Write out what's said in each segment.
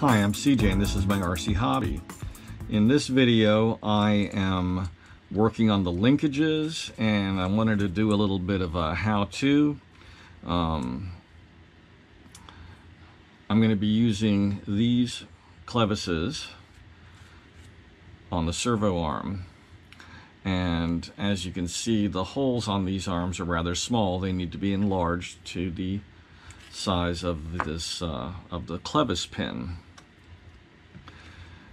Hi, I'm CJ and this is my RC hobby. In this video I am working on the linkages and I wanted to do a little bit of a how-to. Um, I'm going to be using these clevises on the servo arm and as you can see the holes on these arms are rather small they need to be enlarged to the size of this uh, of the clevis pin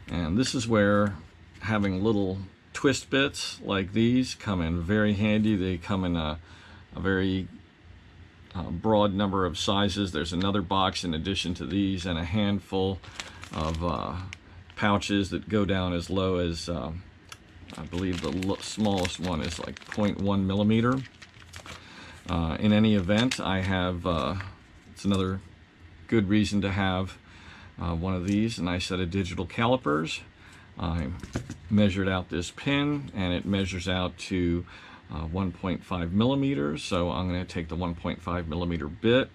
and this is where having little twist bits like these come in very handy. They come in a, a very uh, broad number of sizes. There's another box in addition to these and a handful of uh, pouches that go down as low as, uh, I believe the smallest one is like 0.1 millimeter. Uh, in any event, I have, uh, it's another good reason to have uh, one of these, a nice set of digital calipers. I measured out this pin and it measures out to uh, 1.5 millimeters. So I'm going to take the 1.5 millimeter bit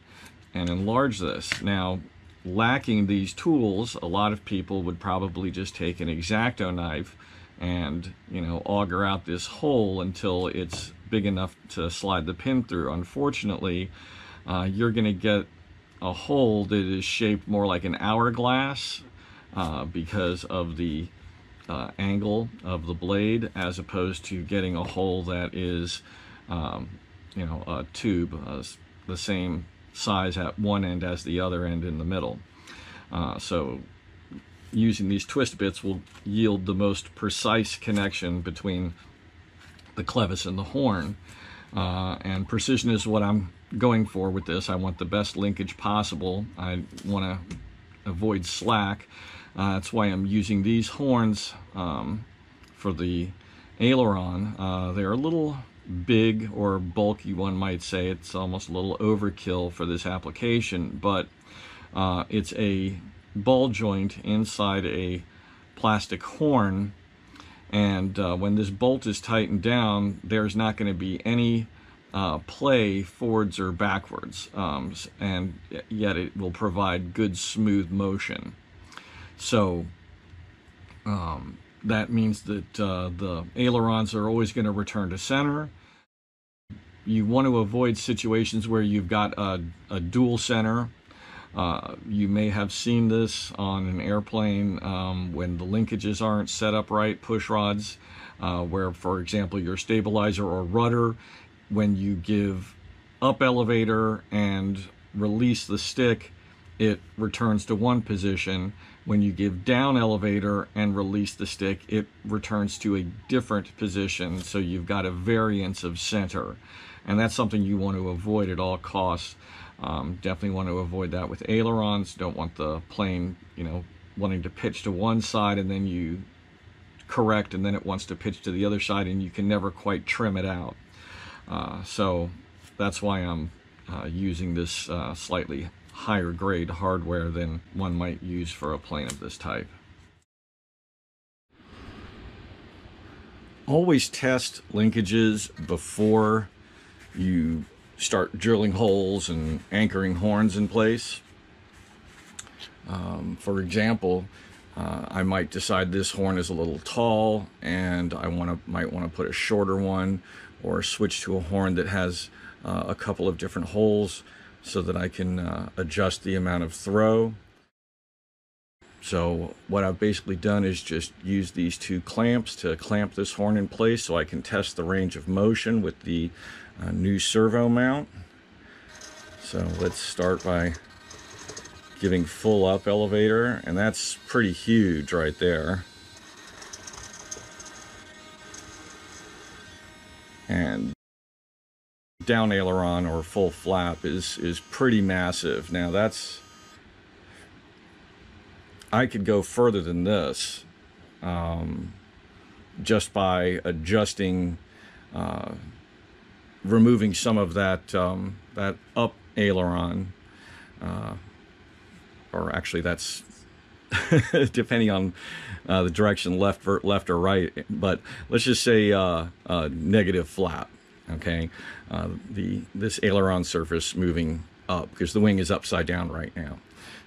and enlarge this. Now, lacking these tools, a lot of people would probably just take an X-Acto knife and, you know, auger out this hole until it's big enough to slide the pin through. Unfortunately, uh, you're going to get a hole that is shaped more like an hourglass uh, because of the uh, angle of the blade as opposed to getting a hole that is um, you know a tube uh, the same size at one end as the other end in the middle. Uh, so using these twist bits will yield the most precise connection between the clevis and the horn uh, and precision is what I'm going for with this. I want the best linkage possible. I want to avoid slack. Uh, that's why I'm using these horns um, for the aileron. Uh, they're a little big or bulky, one might say. It's almost a little overkill for this application, but uh, it's a ball joint inside a plastic horn and uh, when this bolt is tightened down there's not going to be any uh, play forwards or backwards, um, and yet it will provide good smooth motion. So um, that means that uh, the ailerons are always going to return to center. You want to avoid situations where you've got a, a dual center. Uh, you may have seen this on an airplane um, when the linkages aren't set up right, push rods, uh, where, for example, your stabilizer or rudder when you give up elevator and release the stick, it returns to one position. When you give down elevator and release the stick, it returns to a different position. So you've got a variance of center. And that's something you want to avoid at all costs. Um, definitely want to avoid that with ailerons. Don't want the plane, you know, wanting to pitch to one side and then you correct and then it wants to pitch to the other side and you can never quite trim it out. Uh, so that's why I'm uh, using this uh, slightly higher grade hardware than one might use for a plane of this type. Always test linkages before you start drilling holes and anchoring horns in place. Um, for example, uh, I might decide this horn is a little tall and I want to might want to put a shorter one or switch to a horn that has uh, a couple of different holes so that I can uh, adjust the amount of throw. So what I've basically done is just use these two clamps to clamp this horn in place so I can test the range of motion with the uh, new servo mount. So let's start by giving full up elevator and that's pretty huge right there. and down aileron or full flap is is pretty massive. Now that's I could go further than this um, just by adjusting, uh, removing some of that um, that up aileron, uh, or actually that's depending on uh, the direction left or left or right. But let's just say uh, negative flap. Okay, uh, the this aileron surface moving up because the wing is upside down right now.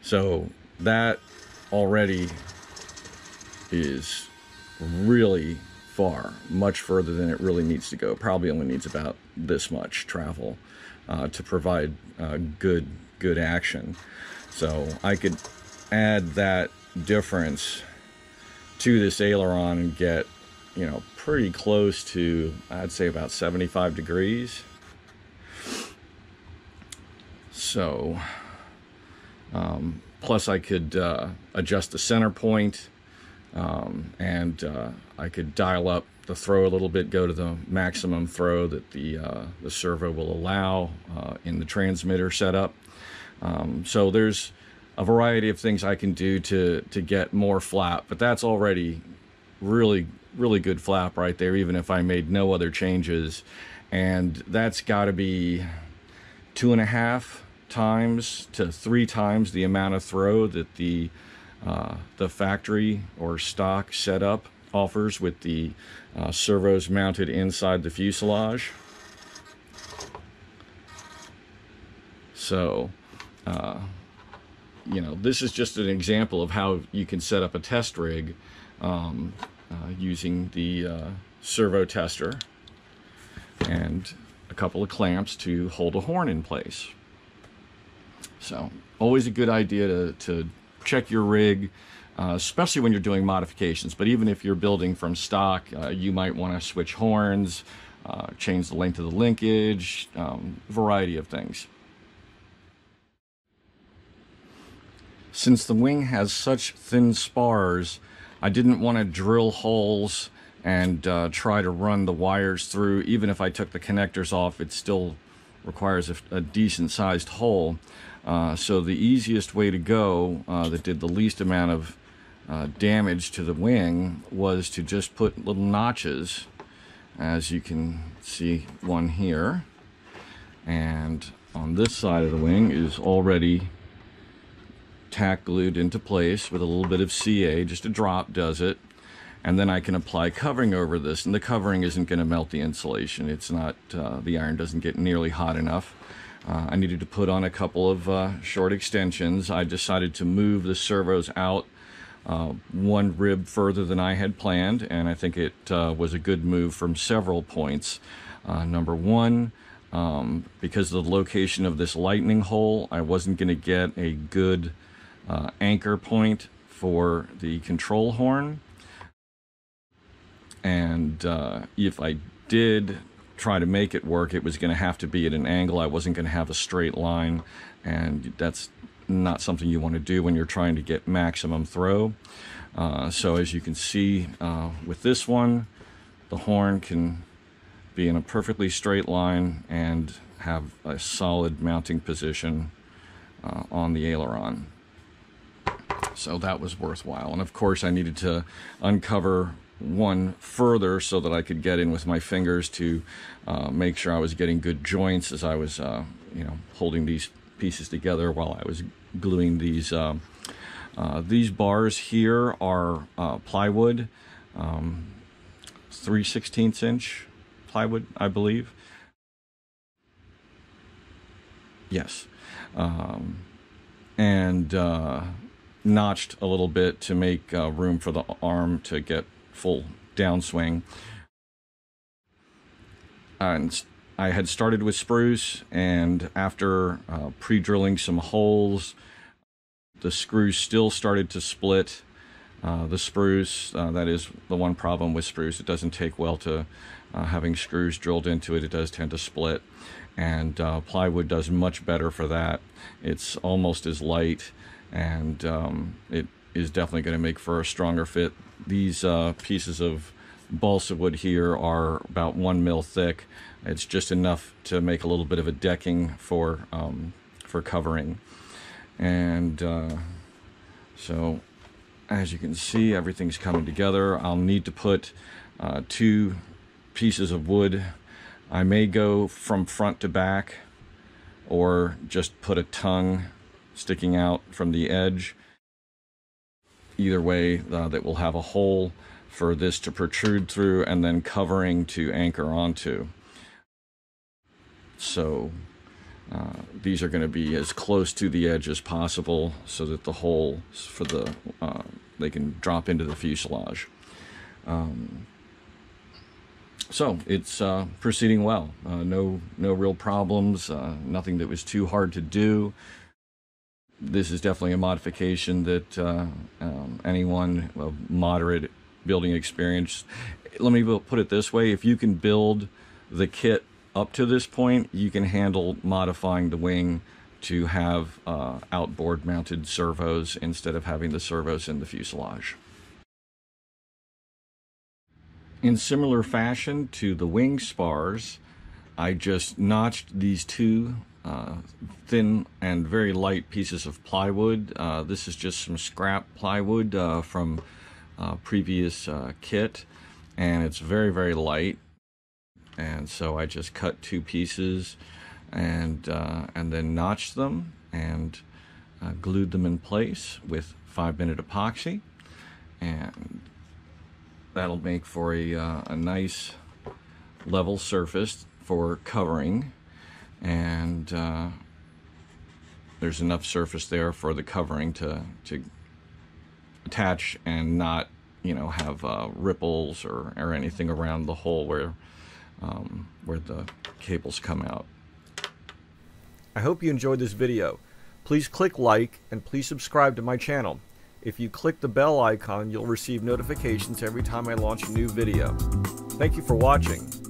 So that already is really far, much further than it really needs to go. Probably only needs about this much travel uh, to provide uh, good good action. So I could add that difference to this aileron and get, you know, pretty close to, I'd say about 75 degrees. So, um, plus I could uh, adjust the center point um, and uh, I could dial up the throw a little bit, go to the maximum throw that the, uh, the servo will allow uh, in the transmitter setup. Um, so there's a variety of things I can do to, to get more flap, but that's already really, really good flap right there, even if I made no other changes. And that's got to be two and a half times to three times the amount of throw that the uh, the factory or stock setup offers with the uh, servos mounted inside the fuselage. So, uh, you know, this is just an example of how you can set up a test rig um, uh, using the uh, servo tester and a couple of clamps to hold a horn in place. So always a good idea to, to check your rig, uh, especially when you're doing modifications. But even if you're building from stock, uh, you might want to switch horns, uh, change the length of the linkage, um, variety of things. Since the wing has such thin spars, I didn't want to drill holes and uh, try to run the wires through. Even if I took the connectors off, it still requires a, a decent sized hole. Uh, so the easiest way to go uh, that did the least amount of uh, damage to the wing was to just put little notches as you can see one here. And on this side of the wing is already tack glued into place with a little bit of CA just a drop does it. And then I can apply covering over this and the covering isn't going to melt the insulation. It's not uh, the iron doesn't get nearly hot enough uh, I needed to put on a couple of uh, short extensions. I decided to move the servos out uh, one rib further than I had planned, and I think it uh, was a good move from several points. Uh, number one, um, because of the location of this lightning hole, I wasn't going to get a good uh, anchor point for the control horn. And if I did try to make it work, it was going to have to be at an angle. I wasn't going to have a straight line, and that's not something you want to do when you're trying to get maximum throw. Uh, so as you can see uh, with this one, the horn can be in a perfectly straight line and have a solid mounting position uh, on the aileron. So that was worthwhile. And of course I needed to uncover one further so that I could get in with my fingers to uh, make sure I was getting good joints as I was, uh, you know, holding these pieces together while I was gluing these. Uh, uh these bars here are uh, plywood, um, 3 16 inch plywood, I believe. Yes. Um, and uh, notched a little bit to make room for the arm to get full downswing. And I had started with spruce, and after uh, pre drilling some holes, the screws still started to split. Uh, the spruce, uh, that is the one problem with spruce, it doesn't take well to uh, having screws drilled into it, it does tend to split. And uh, plywood does much better for that. It's almost as light, and um, it is definitely going to make for a stronger fit these uh, pieces of balsa wood here are about one mil thick. It's just enough to make a little bit of a decking for um, for covering. And uh, so as you can see, everything's coming together. I'll need to put uh, two pieces of wood. I may go from front to back or just put a tongue sticking out from the edge either way uh, that will have a hole for this to protrude through and then covering to anchor onto. So uh, these are going to be as close to the edge as possible so that the hole for the uh, they can drop into the fuselage. Um, so it's uh, proceeding well. Uh, no no real problems. Uh, nothing that was too hard to do. This is definitely a modification that uh, um, anyone of moderate building experience. Let me put it this way: if you can build the kit up to this point, you can handle modifying the wing to have uh, outboard mounted servos instead of having the servos in the fuselage. In similar fashion to the wing spars, I just notched these two uh, thin and very light pieces of plywood. Uh, this is just some scrap plywood uh, from uh, previous kit and it's very very light. And so I just cut two pieces and and then notched them and glued them in place with five minute epoxy. And that'll make for a, a nice level surface for covering and uh, there's enough surface there for the covering to, to attach and not you know have uh, ripples or, or anything around the hole where um, where the cables come out. I hope you enjoyed this video. Please click like and please subscribe to my channel. If you click the bell icon, you'll receive notifications every time I launch a new video. Thank you for watching.